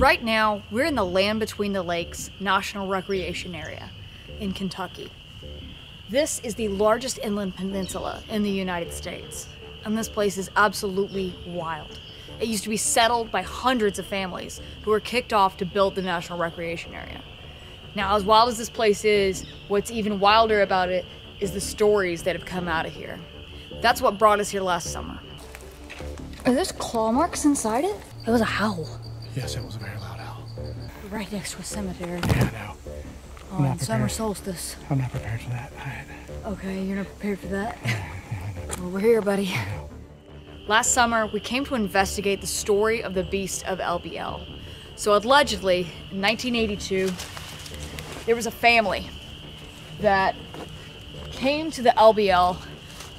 Right now, we're in the Land Between the Lakes National Recreation Area in Kentucky. This is the largest inland peninsula in the United States, and this place is absolutely wild. It used to be settled by hundreds of families who were kicked off to build the National Recreation Area. Now, as wild as this place is, what's even wilder about it is the stories that have come out of here. That's what brought us here last summer. Are there claw marks inside it? It was a howl. Yes, it was a very loud owl. Right next to a cemetery. Yeah, I know. Oh, On not summer solstice. I'm not prepared for that. I, Okay, you're not prepared for that? Well, we're here, buddy. Last summer, we came to investigate the story of the beast of LBL. So, allegedly, in 1982, there was a family that came to the LBL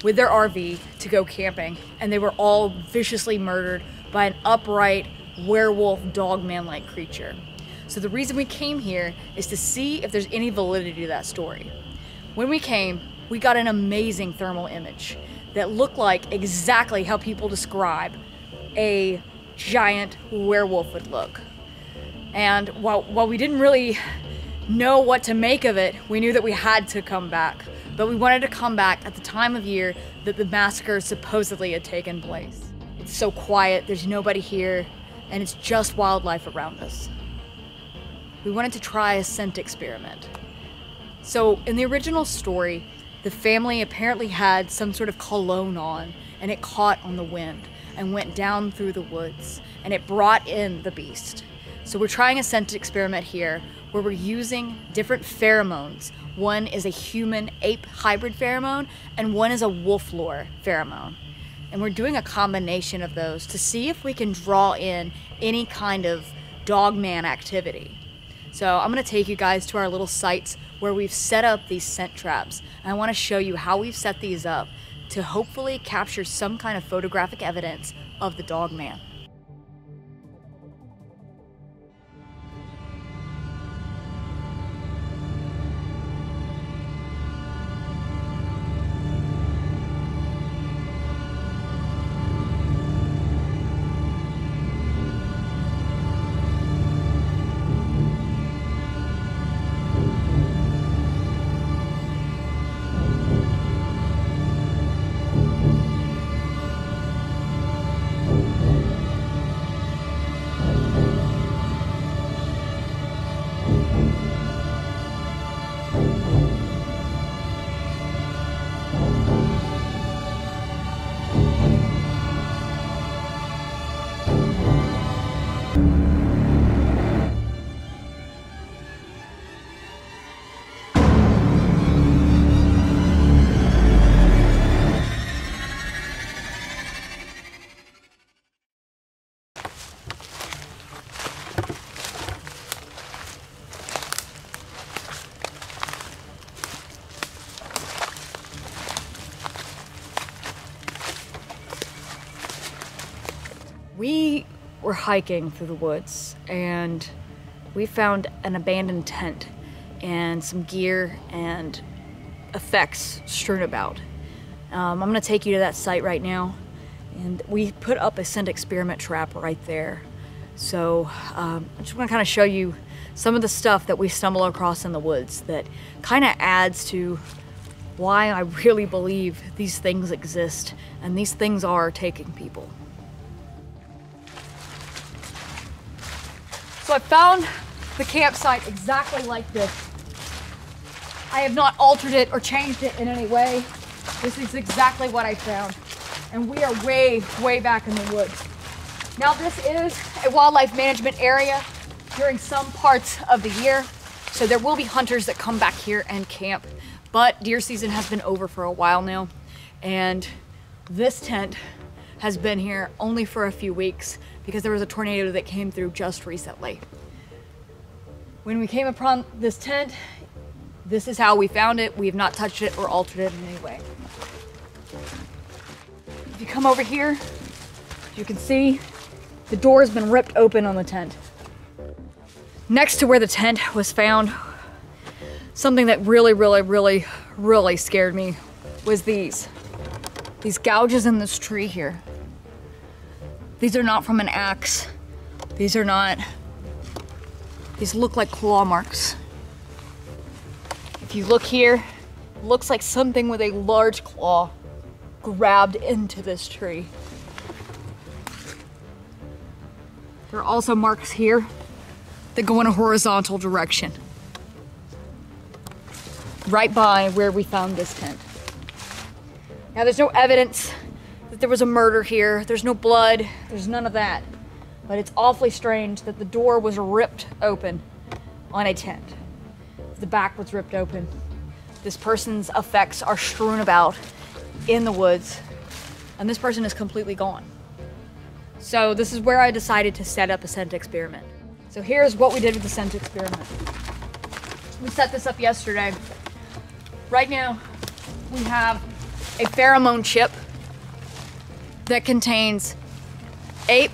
with their RV to go camping, and they were all viciously murdered by an upright werewolf dogman like creature. So, the reason we came here is to see if there's any validity to that story. When we came, we got an amazing thermal image that looked like exactly how people describe a giant werewolf would look. And while, while we didn't really know what to make of it, we knew that we had to come back. But we wanted to come back at the time of year that the massacre supposedly had taken place. It's so quiet, there's nobody here, and it's just wildlife around us. We wanted to try a scent experiment. So, in the original story, the family apparently had some sort of cologne on, and it caught on the wind and went down through the woods, and it brought in the beast. So, we're trying a scent experiment here where we're using different pheromones. One is a human ape hybrid pheromone, and one is a wolf lore pheromone. And we're doing a combination of those to see if we can draw in any kind of dogman activity. So I'm gonna take you guys to our little sites where we've set up these scent traps. And I wanna show you how we've set these up to hopefully capture some kind of photographic evidence of the dog were hiking through the woods and we found an abandoned tent and some gear and effects strewn about. Um, I'm gonna take you to that site right now and we put up a scent experiment trap right there. So um, I just wanna kind of show you some of the stuff that we stumble across in the woods that kind of adds to why I really believe these things exist and these things are taking people. So I found the campsite exactly like this. I have not altered it or changed it in any way. This is exactly what I found. And we are way, way back in the woods. Now this is a wildlife management area during some parts of the year. So there will be hunters that come back here and camp. But deer season has been over for a while now. And this tent has been here only for a few weeks because there was a tornado that came through just recently. When we came upon this tent, this is how we found it. We have not touched it or altered it in any way. If you come over here, you can see the door has been ripped open on the tent. Next to where the tent was found, something that really, really, really, really scared me was these. these gouges in this tree here. These are not from an axe. These are not, these look like claw marks. If you look here, looks like something with a large claw grabbed into this tree. There are also marks here that go in a horizontal direction. Right by where we found this tent. Now there's no evidence there was a murder here. There's no blood. There's none of that. But it's awfully strange that the door was ripped open on a tent. The back was ripped open. This person's effects are strewn about in the woods, and this person is completely gone. So this is where I decided to set up a scent experiment. So here's what we did with the scent experiment. We set this up yesterday. Right now, we have a pheromone chip that contains ape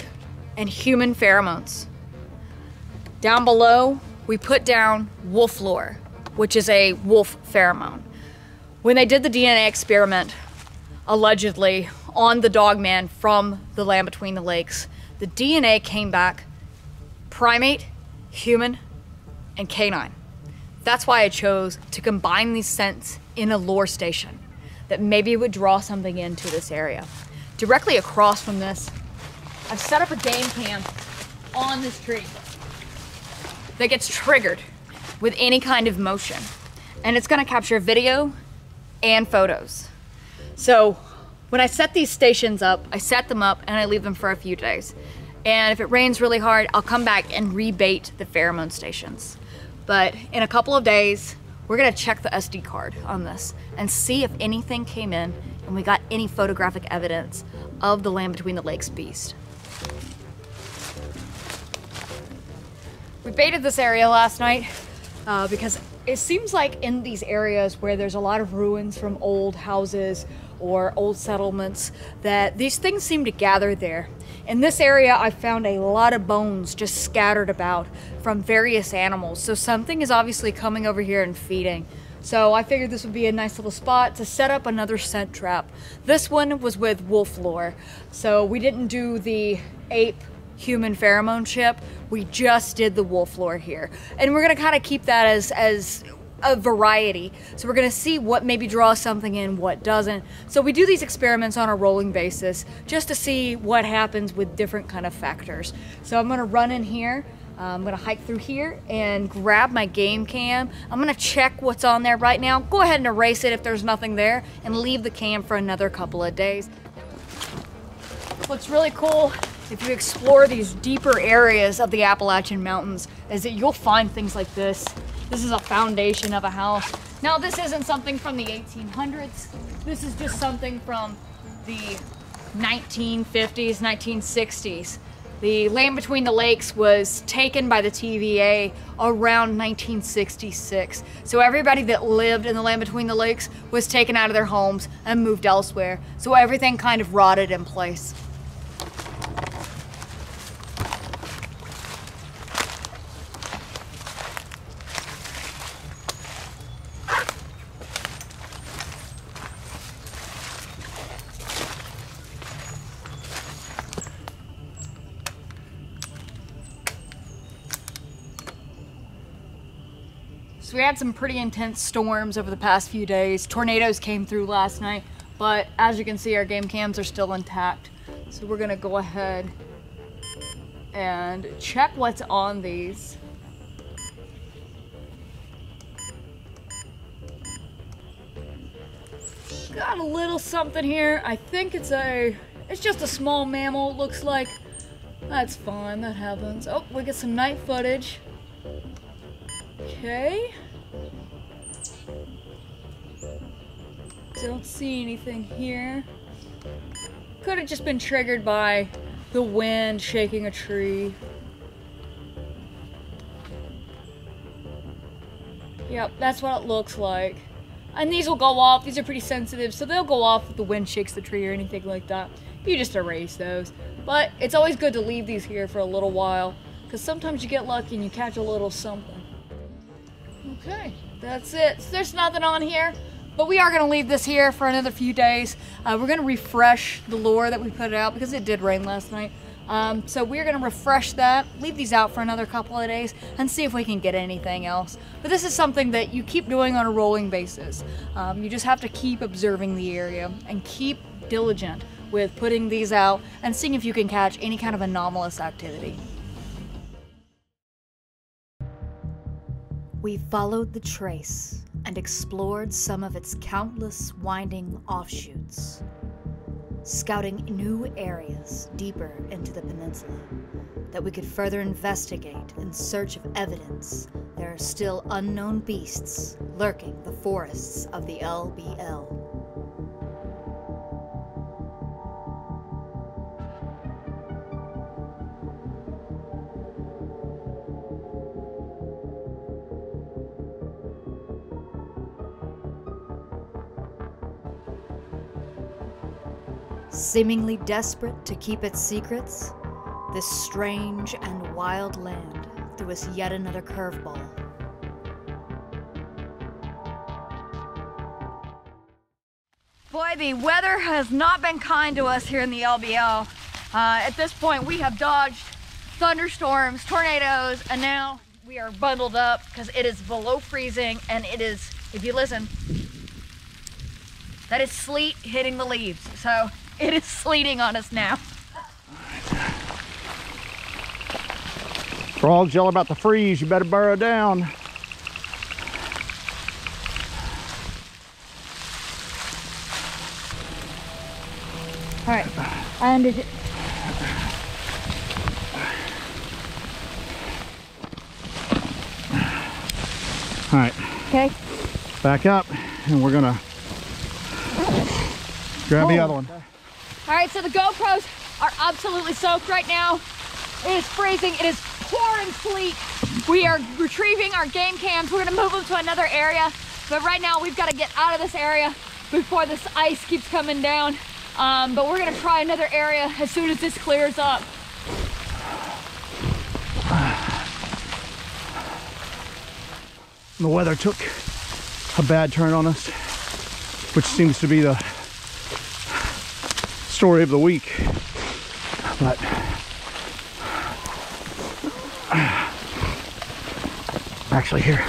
and human pheromones. Down below, we put down wolf lore, which is a wolf pheromone. When they did the DNA experiment, allegedly, on the dog man from the land between the lakes, the DNA came back primate, human, and canine. That's why I chose to combine these scents in a lure station that maybe would draw something into this area. Directly across from this, I've set up a game cam on this tree that gets triggered with any kind of motion. And it's gonna capture video and photos. So when I set these stations up, I set them up and I leave them for a few days. And if it rains really hard, I'll come back and rebait the pheromone stations. But in a couple of days, we're gonna check the SD card on this and see if anything came in and we got any photographic evidence of the land between the lakes beast. We baited this area last night uh, because it seems like in these areas where there's a lot of ruins from old houses or old settlements that these things seem to gather there. In this area, I found a lot of bones just scattered about from various animals. So something is obviously coming over here and feeding. So I figured this would be a nice little spot to set up another scent trap. This one was with wolf lore. So we didn't do the ape human pheromone chip. We just did the wolf lore here. And we're gonna kind of keep that as, as a variety. So we're gonna see what maybe draws something in, what doesn't. So we do these experiments on a rolling basis just to see what happens with different kind of factors. So I'm gonna run in here. I'm gonna hike through here and grab my game cam. I'm gonna check what's on there right now. Go ahead and erase it if there's nothing there and leave the cam for another couple of days. What's really cool if you explore these deeper areas of the Appalachian Mountains is that you'll find things like this. This is a foundation of a house. Now this isn't something from the 1800s. This is just something from the 1950s, 1960s. The land between the lakes was taken by the TVA around 1966. So everybody that lived in the land between the lakes was taken out of their homes and moved elsewhere. So everything kind of rotted in place. We had some pretty intense storms over the past few days. Tornadoes came through last night, but as you can see, our game cams are still intact. So we're gonna go ahead and check what's on these. Got a little something here. I think it's a, it's just a small mammal, looks like. That's fine, that happens. Oh, we get some night footage. Okay. Don't see anything here. Could have just been triggered by the wind shaking a tree. Yep, that's what it looks like. And these will go off. These are pretty sensitive, so they'll go off if the wind shakes the tree or anything like that. You just erase those. But it's always good to leave these here for a little while, because sometimes you get lucky and you catch a little something. Okay, that's it. So there's nothing on here, But we are going to leave this here for another few days. Uh, we're going to refresh the lure that we put out because it did rain last night. Um, so we're going to refresh that, leave these out for another couple of days, and see if we can get anything else. But this is something that you keep doing on a rolling basis. Um, you just have to keep observing the area and keep diligent with putting these out and seeing if you can catch any kind of anomalous activity. We followed the trace and explored some of its countless winding offshoots, scouting new areas deeper into the peninsula that we could further investigate in search of evidence there are still unknown beasts lurking the forests of the LBL. Seemingly desperate to keep its secrets, this strange and wild land threw us yet another curveball. Boy, the weather has not been kind to us here in the LBL. Uh, at this point, we have dodged thunderstorms, tornadoes, and now we are bundled up because it is below freezing and it is, if you listen, that is sleet hitting the leaves. So it is sleeting on us now. For all yell about to freeze, you better burrow down. All right, and it, All right, okay. back up, and we're gonna grab the Oh. other one. All right, so the GoPros are absolutely soaked right now. It is freezing. It is pouring sleet. We are retrieving our game cams. We're gonna move them to another area, but right now we've got to get out of this area before this ice keeps coming down. Um, but we're gonna try another area as soon as this clears up. The weather took a bad turn on us, which seems to be the story of the week. But actually here.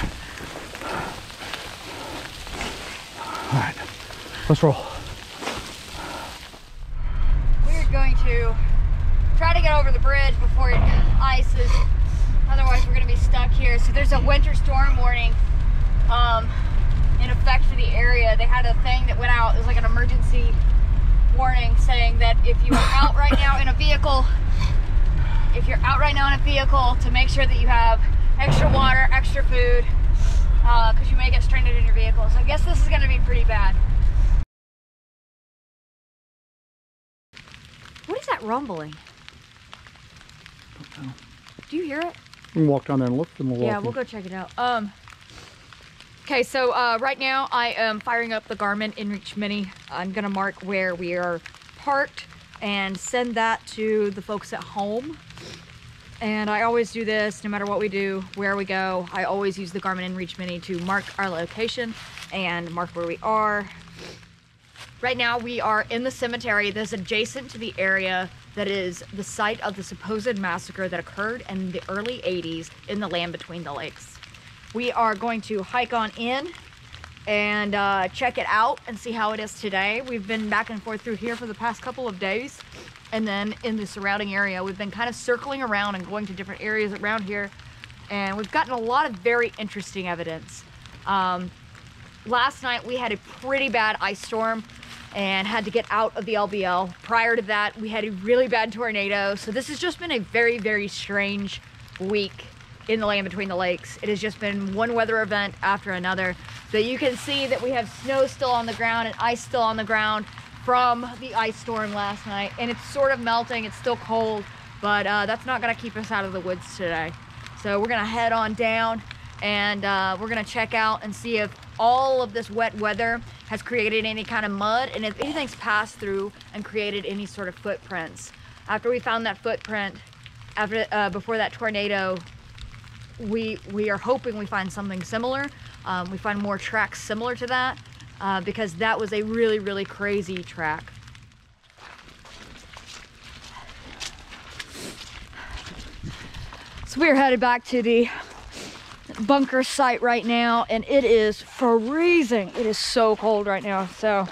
All right, let's roll. We're going to try to get over the bridge before it ices. Otherwise, we're going to be stuck here. So there's a winter storm warning um, in effect for the area. They had a thing that went out. It was like an emergency warning saying that if you are out right now in a vehicle, if you're out right now in a vehicle, to make sure that you have extra water, extra food, because you may get stranded in your vehicle. So I guess this is going to be pretty bad. What is that rumbling? Do you hear it? We can walk down there and look, and we'll Yeah, in. we'll go check it out. Um. Okay, so uh, right now I am firing up the Garmin InReach Mini. I'm gonna mark where we are parked and send that to the folks at home. And I always do this, no matter what we do, where we go. I always use the Garmin InReach Mini to mark our location and mark where we are. Right now we are in the cemetery that's adjacent to the area that is the site of the supposed massacre that occurred in the early 80s in the land between the lakes. We are going to hike on in and uh, check it out and see how it is today. We've been back and forth through here for the past couple of days. And then in the surrounding area, we've been kind of circling around and going to different areas around here. And we've gotten a lot of very interesting evidence. Um, last night we had a pretty bad ice storm and had to get out of the LBL. Prior to that, we had a really bad tornado. So this has just been a very, very strange week in the land between the lakes. It has just been one weather event after another. So you can see that we have snow still on the ground and ice still on the ground from the ice storm last night. And it's sort of melting, it's still cold, but uh, that's not gonna keep us out of the woods today. So we're gonna head on down and uh, we're gonna check out and see if all of this wet weather has created any kind of mud and if anything's passed through and created any sort of footprints. After we found that footprint, after uh, before that tornado, we we are hoping we find something similar. Um, we find more tracks similar to that. uh, because that was a really, really crazy track. So we're headed back to the bunker site right now and it is freezing. It is so cold right now. So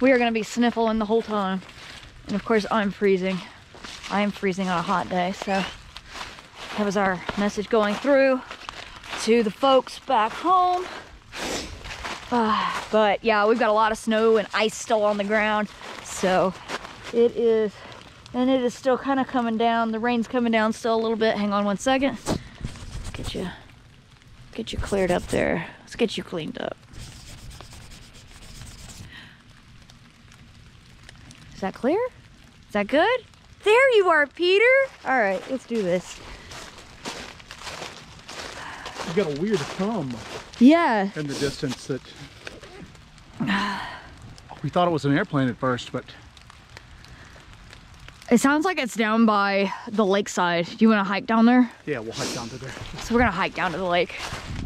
we are gonna be sniffling the whole time. And of course I'm freezing. I am freezing on a hot day. So that was our message going through to the folks back home. Uh, but yeah, we've got a lot of snow and ice still on the ground. So it is, and it is still kind of coming down. The rain's coming down still a little bit. Hang on one second. Let's get you, get you cleared up there. Let's get you cleaned up. Is that clear? Is that good? There you are, Peter. All right, let's do this. You got a weird hum Yeah. in the distance that we thought it was an airplane at first, but It sounds like it's down by the lakeside. Do you want to hike down there? yeah, we'll hike down to there. So we're gonna hike down to the lake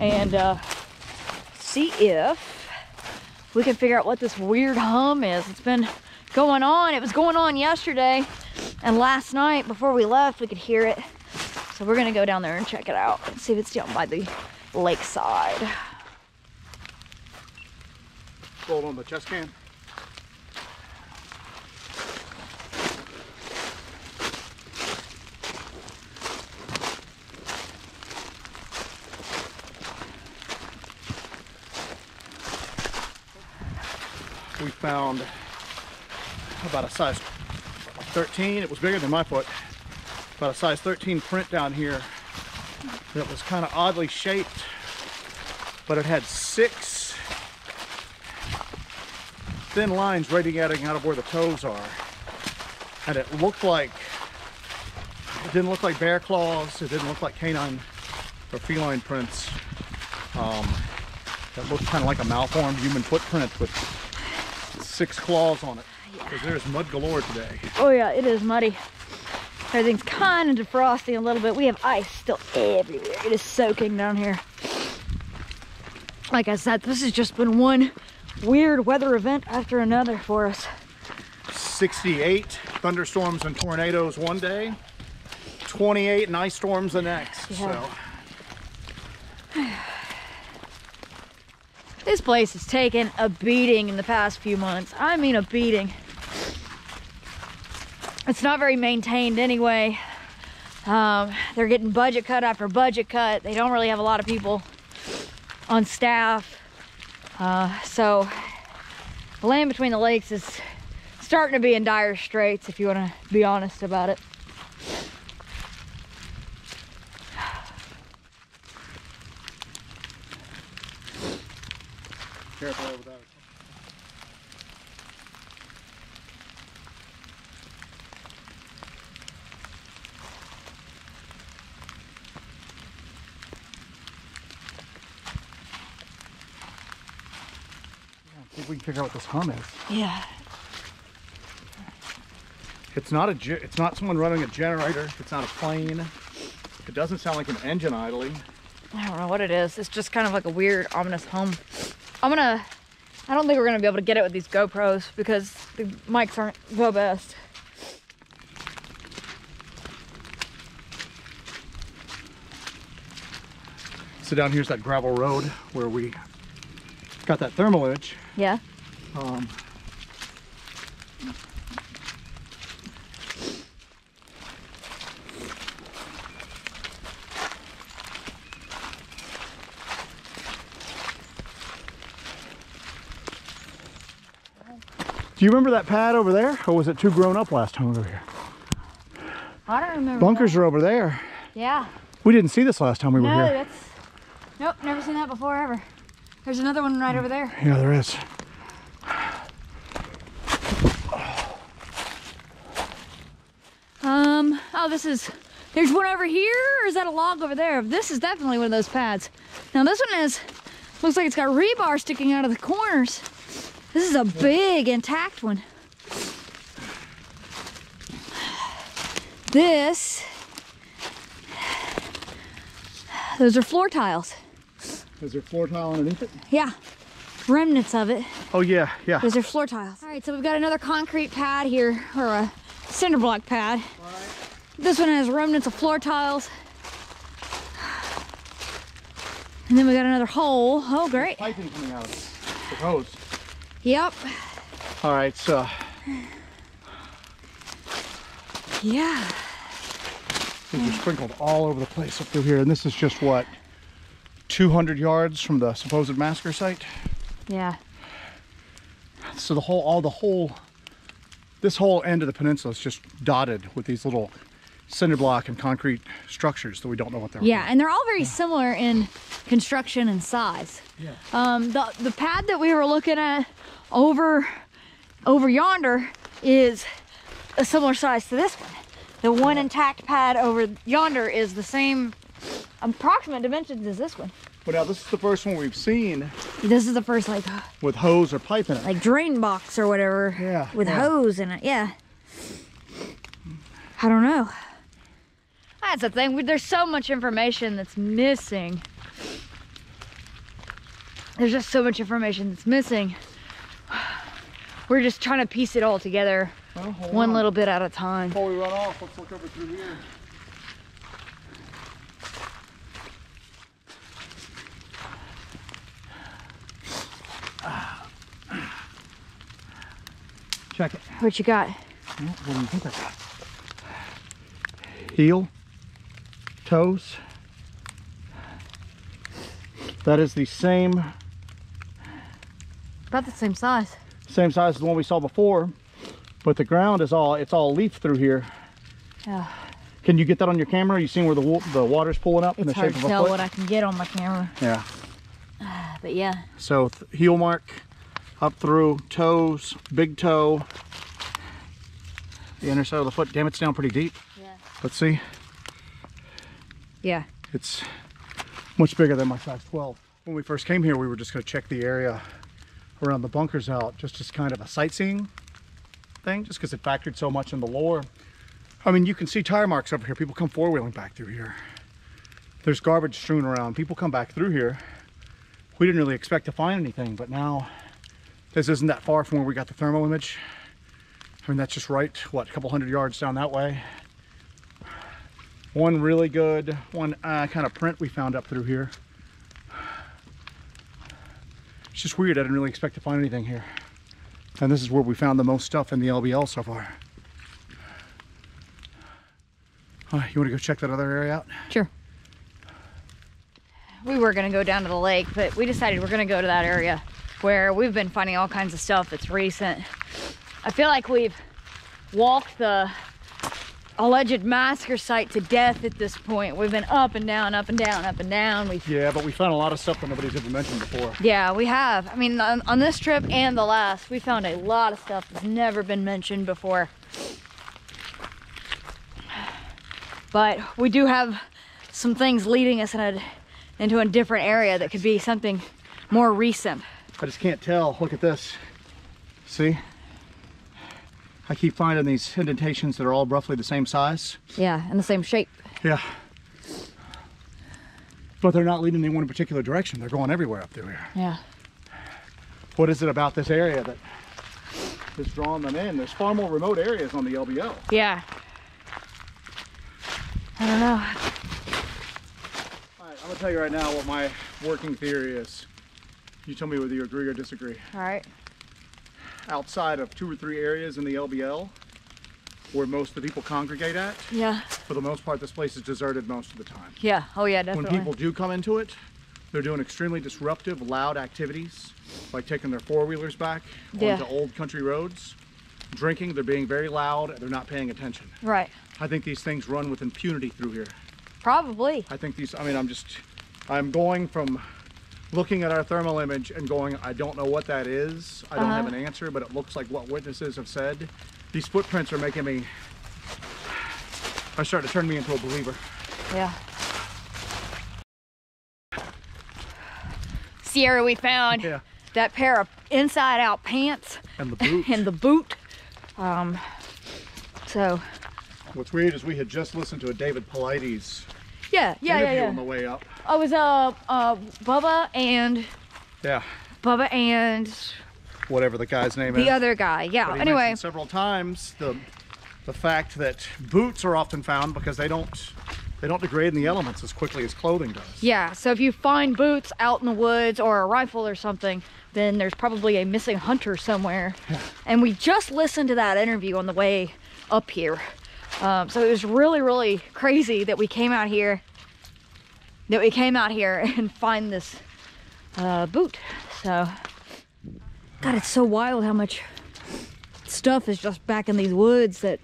and uh, see if we can figure out what this weird hum is. It's been going on. It was going on yesterday and last night before we left we could hear it. So we're gonna go down there and check it out see if it's down by the lakeside. Roll on the chest can. We found about a size 13. It was bigger than my foot. About a size 13 print down here that was kind of oddly shaped, but it had six thin lines radiating out of where the toes are. And it looked like, it didn't look like bear claws, it didn't look like canine or feline prints. Um, it looked kind of like a malformed human footprint with six claws on it. Because there's mud galore today. Oh yeah, it is muddy. Everything's kind of defrosting a little bit. We have ice still everywhere. It is soaking down here. Like I said, this has just been one weird weather event after another for us. 68 thunderstorms and tornadoes one day, 28 and ice storms the next. Yeah. So This place has taken a beating in the past few months. I mean a beating. It's not very maintained anyway. Um, they're getting budget cut after budget cut. They don't really have a lot of people on staff. Uh, so the land between the lakes is starting to be in dire straits if you want to be honest about it. careful over that. See if we can figure out what this hum is. Yeah. It's not a. It's not someone running a generator. It's not a plane. It doesn't sound like an engine idling. I don't know what it is. It's just kind of like a weird, ominous hum. I'm gonna. I don't think we're gonna be able to get it with these GoPros because the mics aren't the best. So down here's that gravel road where we got that thermal image. Yeah. Um, do you remember that pad over there? Or was it too grown up last time over here? I don't remember. Bunkers are over there. Yeah. We didn't see this last time we were here. No, that's. Nope, never seen that before ever. There's another one right over there. Yeah, there is. Um. Oh, this is. There's one over here, or is that a log over there? This is definitely one of those pads. Now this one is. Looks like it's got rebar sticking out of the corners. This is a big intact one. This. Those are floor tiles. Is there floor tile underneath it? Yeah. remnants of it. Oh yeah, yeah. Those are floor tiles. All right, so we've got another concrete pad here, or a cinder block pad. This one has remnants of floor tiles. And then we got another hole. Oh, great. Piping coming out the hose. Yep. All right, so Yeah. these are sprinkled all over the place up through here, and this is just what 200 yards from the supposed massacre site. Yeah. So the whole, all the whole, this whole end of the peninsula is just dotted with these little cinder block and concrete structures that we don't know what they're. Yeah, and they're all very similar in construction and size. Yeah. Um, the the pad that we were looking at over over yonder is a similar size to this one. The one intact pad over yonder is the same approximate dimensions as this one. But now this is the first one we've seen This is the first like with hose or pipe in it. like drain box or whatever. Yeah, With yeah. hose in it. Yeah. I don't know. That's the thing. we- There's so much information that's missing. There's just so much information that's missing. We're just trying to piece it all together Well, hold one on. little bit at a time. Before we run off, let's look over through here. Check it. What you got? What do you think I got? Heel, toes. That is the same About the same size. same size as the one we saw before, but the ground is all it's all leaf through here. Yeah. Can you get that on your camera? You seen where the the water's pulling up in the shape of a foot? hard to tell what I can get on my camera. Yeah. But yeah. So th- heel mark up through toes, big toe, the inner side of the foot. Damn, it's down pretty deep. Yeah. Let's see. Yeah. It's much bigger than my size 12. When we first came here, we were just going to check the area around the bunkers out, just as kind of a sightseeing thing, just because it factored so much in the lore. I mean, you can see tire marks over here. People come four-wheeling back through here. There's garbage strewn around. People come back through here. We didn't really expect to find anything, but now this isn't that far from where we got the thermal image. I mean, that's just right, what, a couple hundred yards down that way one really good one uh, kind of print we found up through here. It's just weird i didn't really expect to find anything here. And this is where we found the most stuff in the lbl so far. Uh, you want to go check that other area out? Sure. We were gonna go down to the lake, but we decided we're gonna go to that area where we've been finding all kinds of stuff. That's recent. I feel like we've walked the alleged massacre site to death at this point. We've been up and down, up and down, up and down. We've yeah but we found a lot of stuff that nobody's ever mentioned before yeah, we have. I mean, on, on this trip and the last, we found a lot of stuff that's never been mentioned before. But we do have some things leading us in a, into a different area that could be something more recent. i just can't tell look at this see i keep finding these indentations that are all roughly the same size Yeah, in the same shape. Yeah. But they're not leading in one particular direction. They're going everywhere up through here. Yeah. What is it about this area that is drawing them in? There's far more remote areas on the LBL. Yeah. I don't know. All right, I'm gonna tell you right now what my working theory is. You tell me whether you agree or disagree. All right. Outside of two or three areas in the LBL, where most of the people congregate at, Yeah. for the most part, this place is deserted most of the time. Yeah. Oh yeah, when people do come into it, they're doing extremely disruptive, loud activities, like taking their four wheelers back Yeah. onto old country roads, drinking. They're being very loud. They're not paying attention. Right. I think these things run with impunity through here. Probably. I think these. I mean, I'm just. I'm going from looking at our thermal image and going, I don't know what that is. I don't have Uh-huh. an answer, but it looks like what witnesses have said. These footprints are making me. Are starting to turn me into a believer. Yeah. Sierra, we found Yeah. that pair of inside out pants And the boot. and the boot. Um, so What's weird is we had just listened to a David Paulides yeah, yeah, interview yeah, on the way up. I was uh, uh, Bubba and Yeah. Bubba and whatever the guy's name is. the other guy. Yeah. Anyway, several times the the fact that boots are often found because they don't they don't degrade in the elements as quickly as clothing does. yeah. So if you find boots out in the woods or a rifle or something, then there's probably a missing hunter somewhere. Yeah. And we just listened to that interview on the way up here. Um, so it was really, really crazy that we came out here, that we came out here and find this uh, boot. So, God, it's so wild how much stuff is just back in these woods that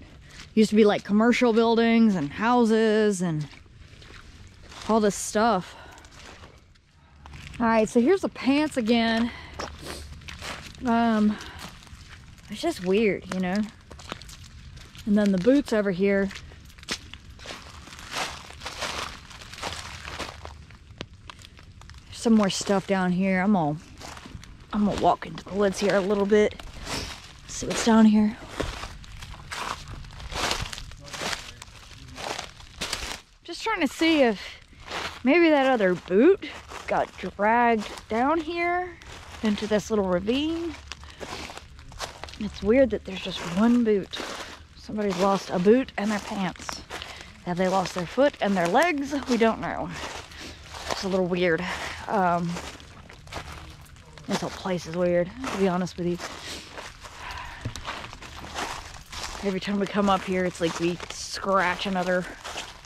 used to be like commercial buildings and houses and all this stuff. All right, so here's the pants again. Um, it's just weird, you know. And then the boots over here. Some more stuff down here. I'm gonna, I'm gonna walk into the woods here a little bit. See what's down here. Just trying to see if maybe that other boot got dragged down here into this little ravine. It's weird that there's just one boot. Somebody's lost a boot and their pants. Have they lost their foot and their legs? We don't know. It's a little weird. Um, this whole place is weird, to be honest with you. Every time we come up here, it's like we scratch another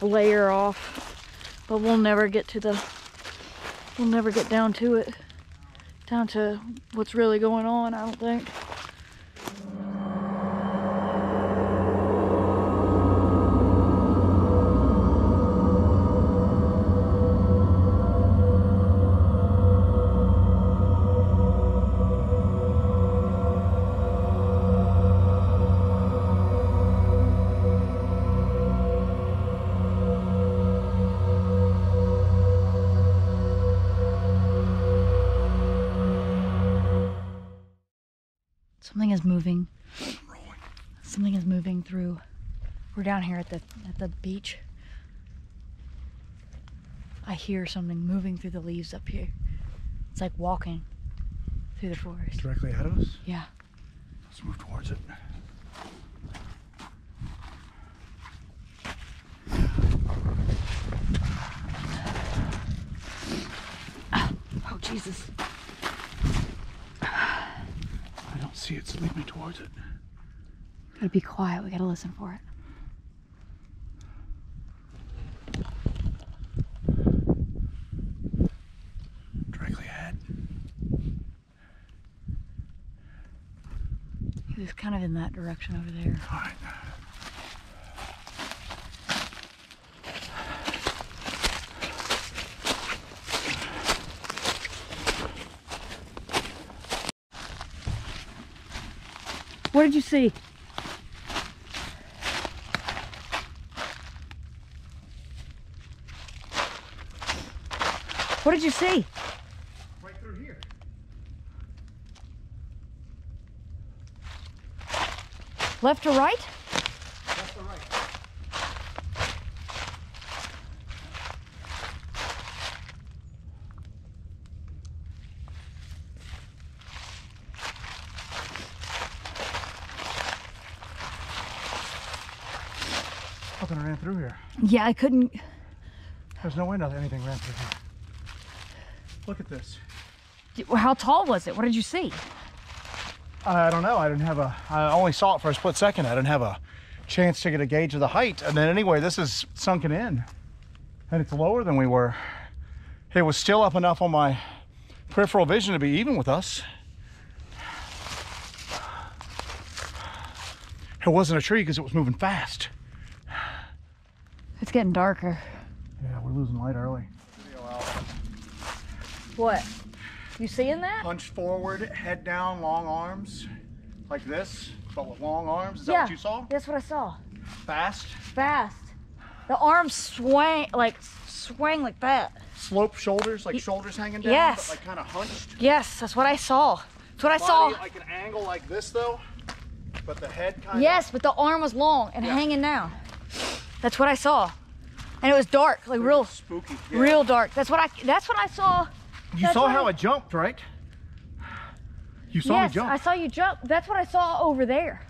layer off. But we'll never get to the, we'll never get down to it. Down to what's really going on, I don't think. We're down here at the at the beach. I hear something moving through the leaves up here. It's like walking through the forest. Directly ahead of us. Yeah. Let's move towards it. Oh Jesus. I don't see it, so lead me towards it. Gotta be quiet. We gotta listen for it. Directly ahead. He was kind of in that direction over there. All right. What did you see? What did you see? Right through here. Left or right? Left or right? Nothing ran through here. Yeah, I couldn't. There's no way nothing anything ran through here. Look at this. How tall was it? What did you see? I don't know. I didn't have a. I only saw it for a split second. I didn't have a chance to get a gauge of the height. And then anyway, this is sunken in, and it's lower than we were. It was still up enough on my peripheral vision to be even with us. It wasn't a tree because it was moving fast. It's getting darker. Yeah, we're losing light early. What? You seeing that? Punch forward, head down, long arms, like this, but with long arms. Is that what you saw? That's what I saw. Fast, Fast. The arms swang like swang like that. slope shoulders, like shoulders hanging down, Yes. but like kind of hunched. Yes, that's what I saw. That's what I Body saw. like an angle like this though, but the head kind Yes, but the arm was long and Yeah. hanging down. That's what I saw. And it was dark, like real spooky. Yeah. real dark. That's what I that's what I saw. You that's saw how I- it jumped, right? You saw yes, me jump. I saw you jump. That's what I saw over there.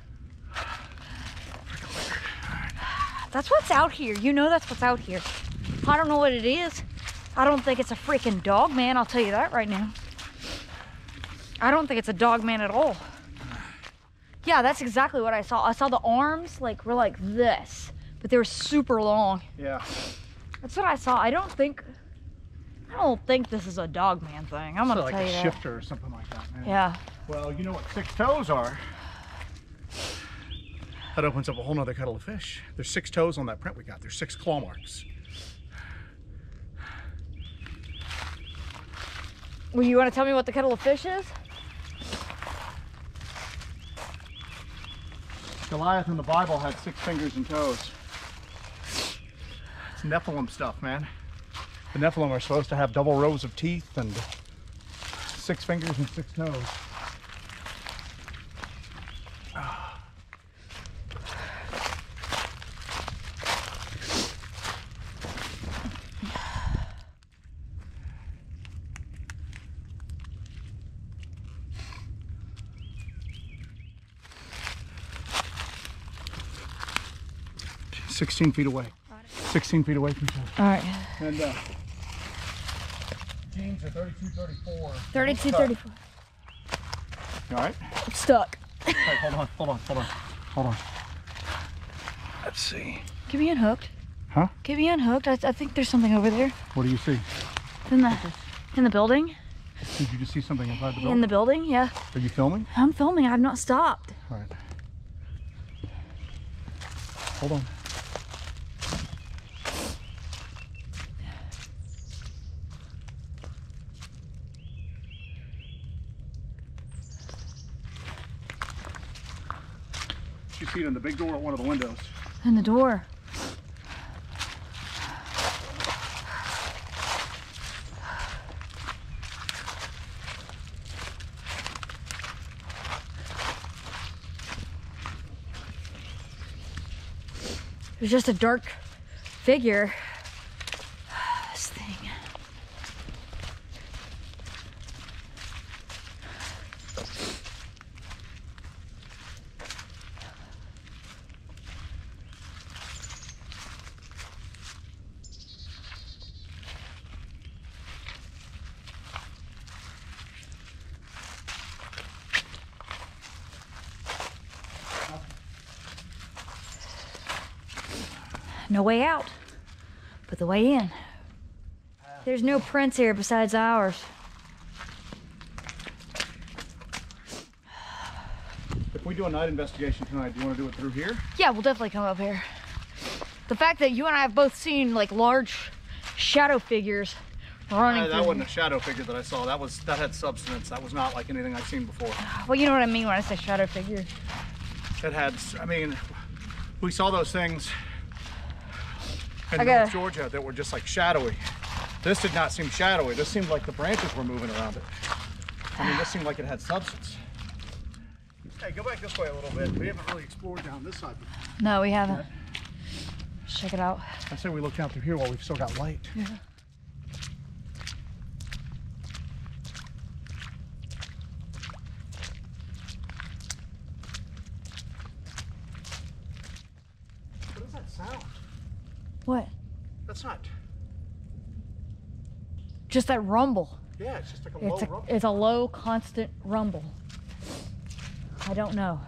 That's what's out here. You know that's what's out here. I don't know what it is. I don't think it's a freaking dog man. I'll tell you that right now. I don't think it's a dog man at all. Yeah, that's exactly what I saw. I saw the arms like were like this, but they were super long. Yeah. That's what I saw. I don't think. I don't think this is a dog man thing. I'm gonna So like tell a you that. shifter or something like that, man. Yeah. Well, you know what six toes are? That opens up a whole nother kettle of fish. There's six toes on that print we got. There's six claw marks. Well, you want to tell me what the kettle of fish is? Goliath in the Bible had six fingers and toes. It's Nephilim stuff, man. The Nephilim are supposed to have double rows of teeth and six fingers and six toes. Sixteen feet away. Sixteen feet away from each other. All right. And uh, jeans are 32, 34. 32, Stuck. 34. You all right? I'm stuck. Hey, hold on, hold on, hold on, hold on. Let's see. Get me unhooked. Huh? Get me unhooked. I, I think there's something over there What do you see? in the in the building. Did you just see something inside the building? In the building, yeah. Are you filming? I'm filming. I've not stopped. All right. Hold on. You in the big door at one of the windows. In the door. It was just a dark figure. This thing. No way out, but the way in. There's no prints here besides ours. If we do a night investigation tonight, do you want to do it through here? Yeah, we'll definitely come up here. The fact that you and I have both seen like large shadow figures running Uh, that wasn't a shadow figure that I saw. That was that had substance. That was not like anything I've seen before. Well, you know what I mean when I say shadow figure. It had. I mean, we saw those things in I North Georgia that were just like shadowy. This did not seem shadowy. This seemed like the branches were moving around it. I mean, this seemed like it had substance. Hey, go back this way a little bit. We haven't really explored down this side. No, we haven't. Check it out. I say we look down through here while we've still got light. Yeah. What is that sound? What? That's not. Just that rumble. Yeah, it's just like a low It's a, rumble. it's a low, constant rumble. I don't know.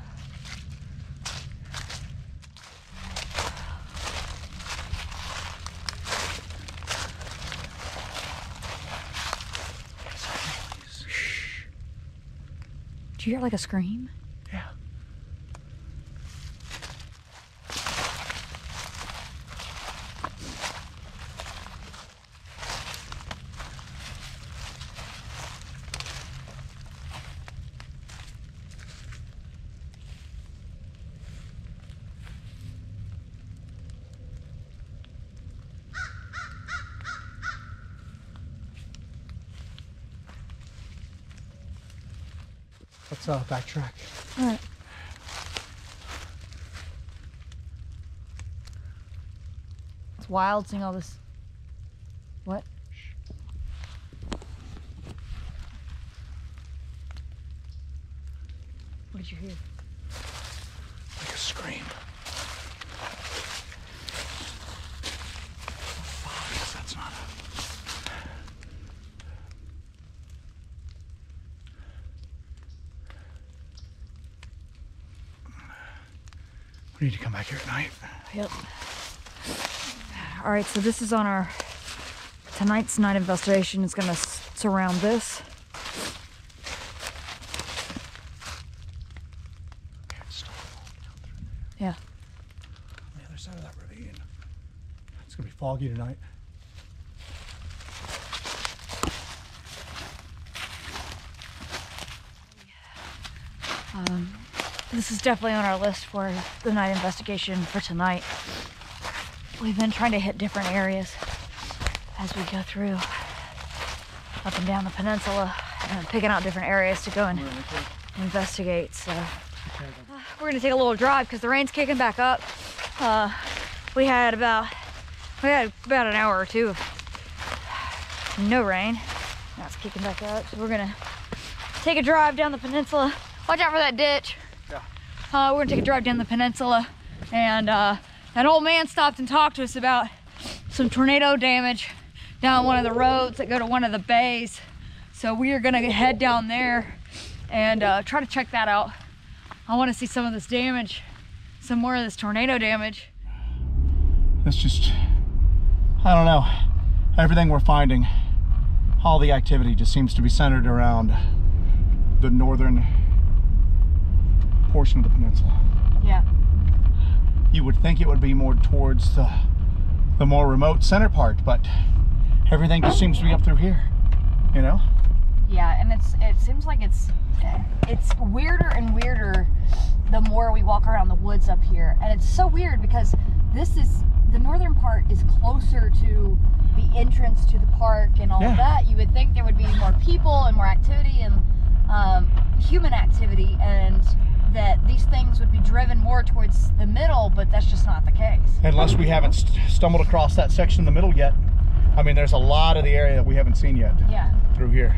Do you hear like a scream? Let's uh, backtrack. All right. It's wild seeing all this. What? you hear? Like a scream. Oh, I guess that's not a... We need to come back here at night. Yep. All right, so this is on our tonight's night investigation. is going to surround this. Yeah. On the other side of that ravine. It's gonna be foggy tonight. This is definitely on our list for the night investigation for tonight. We've been trying to hit different areas as we go through up and down the peninsula and picking out different areas to go and investigate. So we're gonna take a little drive because the rain's kicking back up. Uh, we had about we had about an hour or two of no rain. Now it's kicking back up. So we're gonna take a drive down the peninsula. Watch out for that ditch. Uh, we're gonna take a drive down the peninsula, and uh, an old man stopped and talked to us about some tornado damage down one of the roads that go to one of the bays. So we are gonna head down there and uh, try to check that out. I want to see some of this damage, some more of this tornado damage. It's just, I don't know. Everything we're finding, all the activity just seems to be centered around the northern portion of the peninsula. Yeah. You would think it would be more towards the, the more remote center part, but everything just seems to be up through here, you know? Yeah, and it's it seems like it's it's weirder and weirder the more we walk around the woods up here. And it's so weird because this is the northern part is closer to the entrance to the park and all Yeah. of that. You would think there would be more people and more activity and um, human activity and that these things would be driven more towards the middle, but that's just not the case. Unless we haven't st- stumbled across that section in the middle yet. I mean, there's a lot of the area that we haven't seen yet Yeah. through here.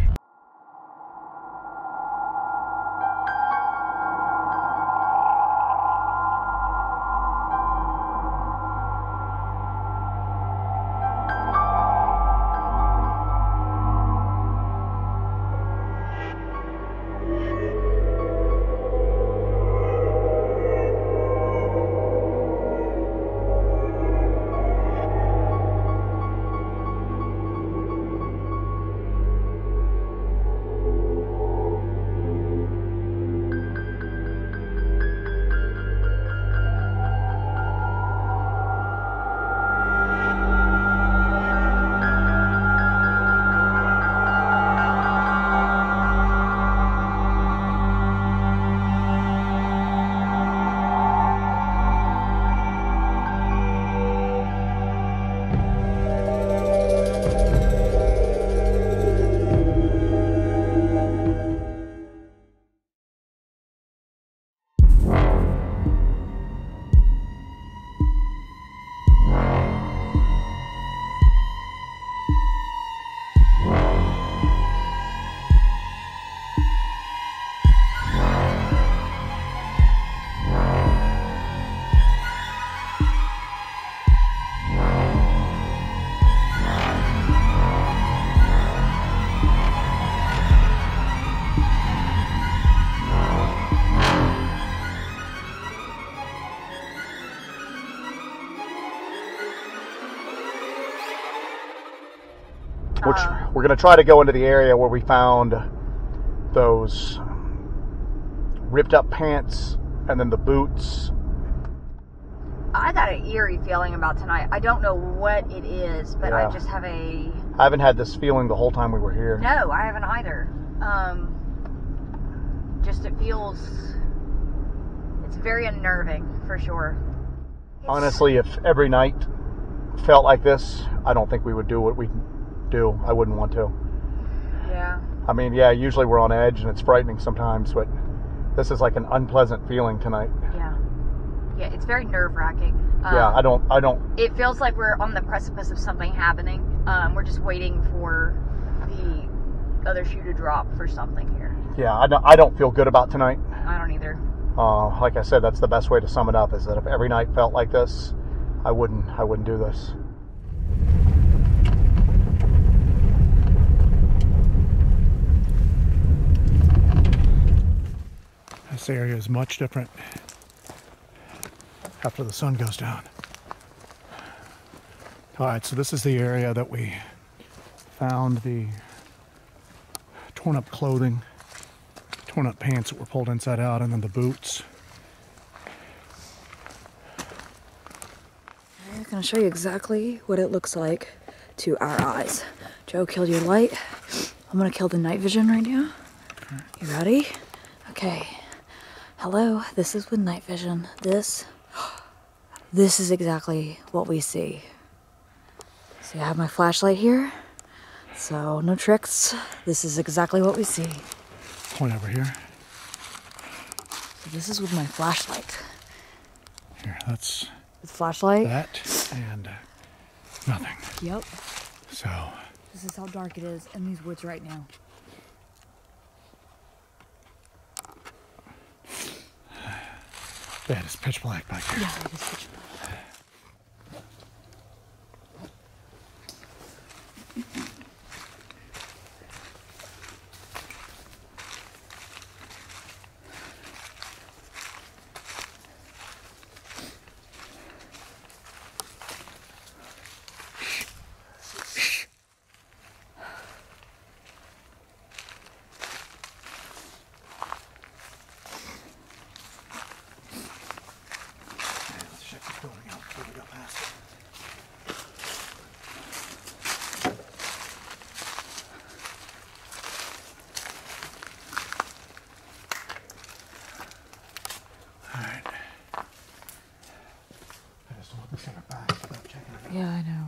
We're going to try to go into the area where we found those ripped up pants and then the boots. I got an eerie feeling about tonight. I don't know what it is, but Yeah. I just have a I haven't had this feeling the whole time we were here. No, I haven't either. Um, just it feels, it's very unnerving for sure. Honestly, if every night felt like this, I don't think we would do what we do. I wouldn't want to. Yeah. I mean, yeah, usually we're on edge and it's frightening sometimes, but this is like an unpleasant feeling tonight. Yeah. Yeah, it's very nerve wracking. Um, yeah, I don't, I don't, It feels like we're on the precipice of something happening. Um, we're just waiting for the other shoe to drop for something here. yeah, I don't, I don't feel good about tonight. I don't either. Uh, like I said, that's the best way to sum it up. Is that if every night felt like this, I wouldn't. I wouldn't do this. This area is much different after the sun goes down. All right, so this is the area that we found the torn up clothing, torn up pants that were pulled inside out, and then the boots. I'm going to show you exactly what it looks like to our eyes. Joe killed your light. I'm going to kill the night vision right now. You ready? Okay. Hello, this is with night vision. This, this is exactly what we see. See, I have my flashlight here. So, no tricks. This is exactly what we see. Point over here. So this is with my flashlight. Here, that's With flashlight? that and uh, nothing. Yep. So, This is how dark it is in these woods right now. Yeah, it's pitch black back here. Yeah, it is pitch black. Let's check this building out before we go past it. Alright. I just don't want this thing back without checking it. Yeah, I know.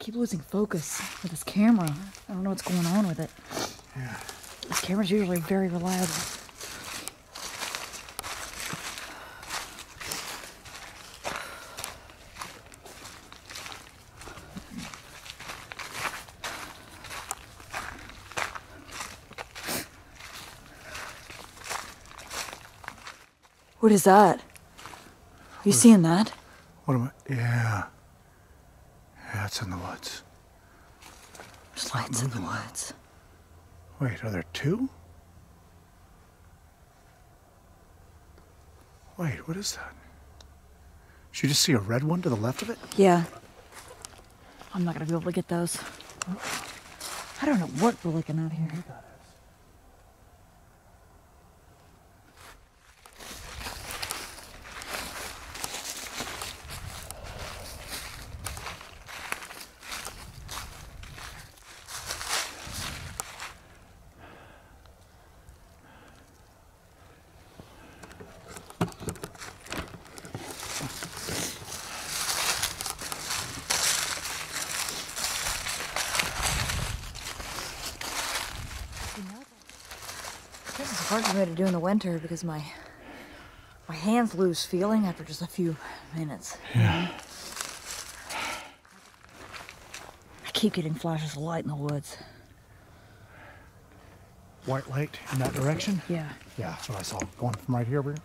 I keep losing focus with this camera. I don't know what's going on with it. Yeah. This camera's usually very reliable. What is that? Are you seeing that? What am I? Yeah. Yeah, it's in the woods. There's lights in the woods. Wait, are there two? Wait, what is that? Did you just see a red one to the left of it? Yeah. I'm not gonna be able to get those. I don't know what we're looking at here. Winter because my my hands lose feeling after just a few minutes. Yeah. I keep getting flashes of light in the woods. White light in that direction? Yeah. Yeah, that's what I saw. Going from right here over here.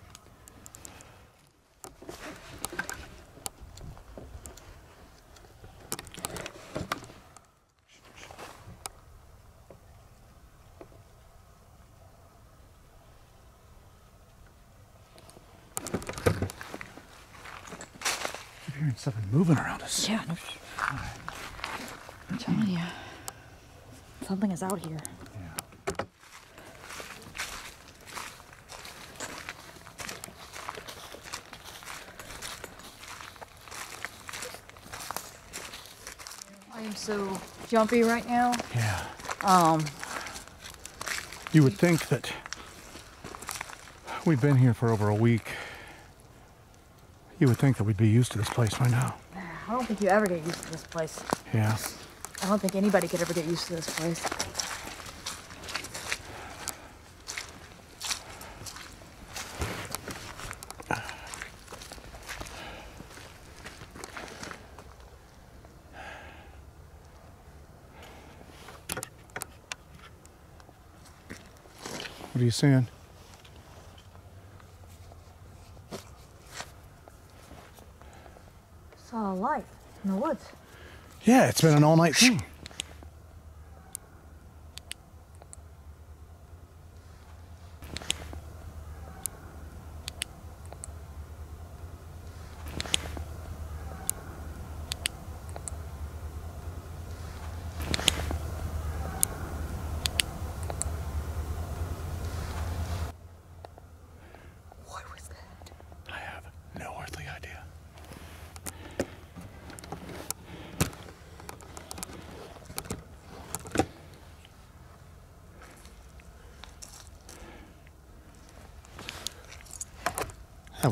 keep hearing something moving around us. Yeah. No, I'm telling you, something is out here. Yeah. I am so jumpy right now. Yeah. Um, You would think that we've been here for over a week. You would think that we'd be used to this place by now. I don't think you ever get used to this place. Yeah. I don't think anybody could ever get used to this place. What are you seeing? Saw a light in the woods. Yeah, it's been an all night thing.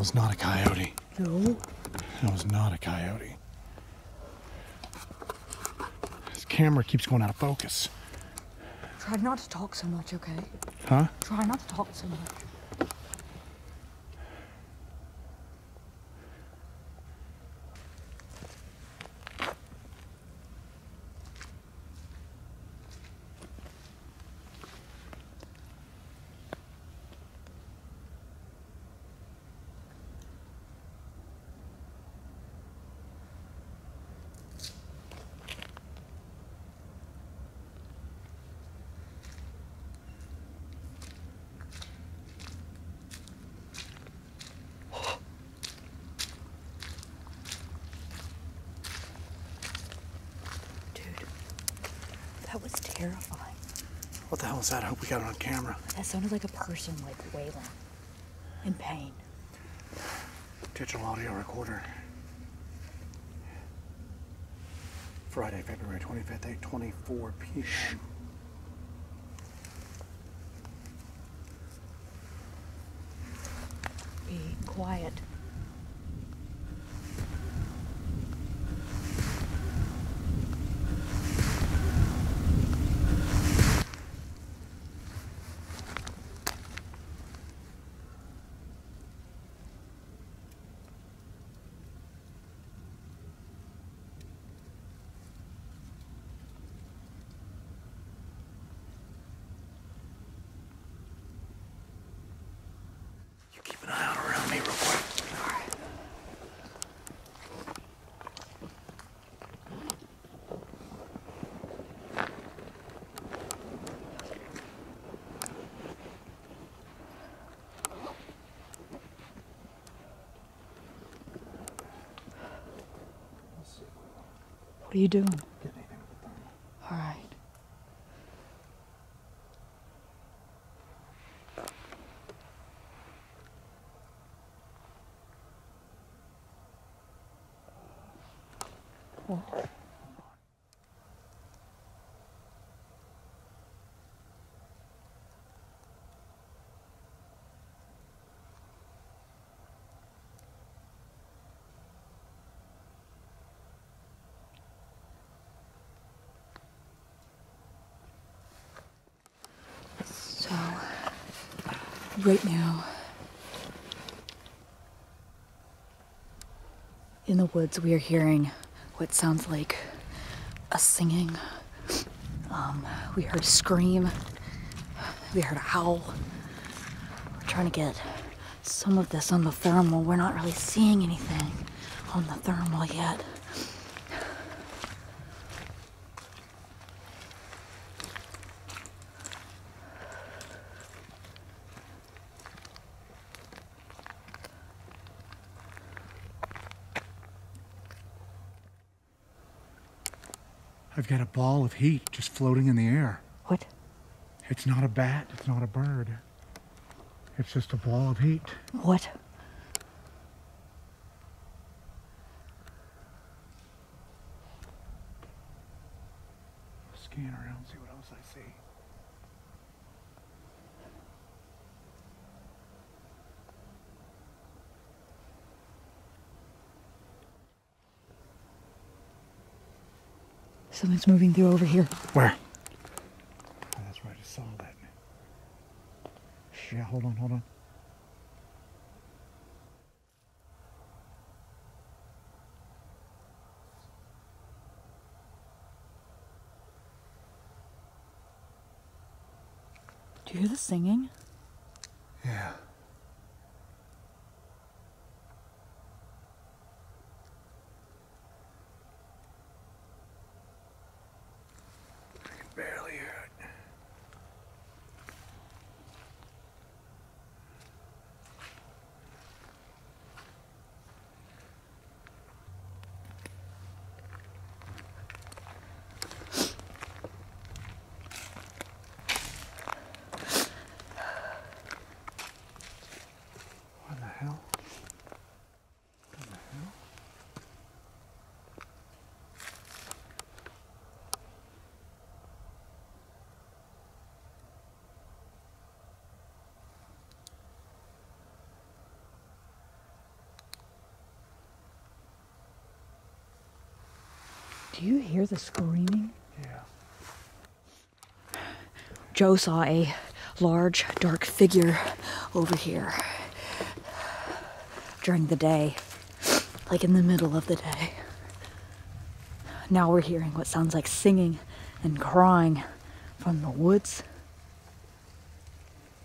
Was not a coyote. No. That was not a coyote. This camera keeps going out of focus. Try not to talk so much, okay? Huh? Try not to talk so much. Dude, that was terrifying. What the hell is that? I hope we got it on camera. That sounded like a person like wailing in pain. Digital audio recorder. Friday, February 25th, 8.24 p.m. are you doing? Get anything with the thermal. All right. What? So, right now, in the woods, we are hearing what sounds like a singing. Um, we heard a scream. We heard a howl. We're trying to get some of this on the thermal. We're not really seeing anything on the thermal yet. I've got a ball of heat just floating in the air. What? It's not a bat, it's not a bird. It's just a ball of heat. What? Scan around, see what else I see. Something's moving through over here. Where? Oh, that's right, I saw that. Yeah, hold on, hold on. Do you hear the singing? Yeah. Do you hear the screaming? Yeah. Joe saw a large, dark figure over here during the day, like in the middle of the day. Now we're hearing what sounds like singing and crying from the woods.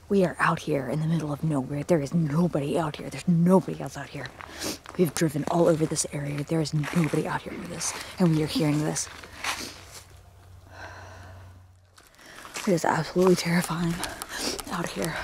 We are out here in the middle of nowhere. There is nobody out here. There's nobody else out here. We've driven all over this area. There is nobody out here for this. And we are hearing this. It is absolutely terrifying out here.